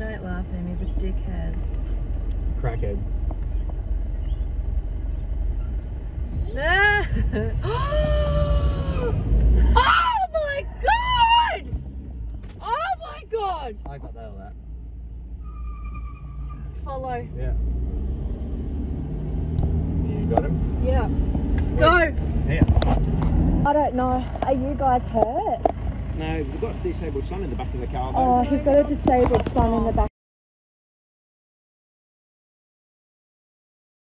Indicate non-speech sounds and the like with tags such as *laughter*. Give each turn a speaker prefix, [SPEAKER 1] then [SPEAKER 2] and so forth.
[SPEAKER 1] don't laugh at him, he's a dickhead. Crackhead. *laughs* oh my god! Oh my god!
[SPEAKER 2] I got that or that.
[SPEAKER 1] Follow.
[SPEAKER 2] Yeah. You got him?
[SPEAKER 1] Yeah. Wait. Go!
[SPEAKER 2] Yeah.
[SPEAKER 1] I don't know. Are you guys hurt?
[SPEAKER 3] No, we've got a disabled son in the back of the car.
[SPEAKER 1] Oh, he's got a disabled son in the back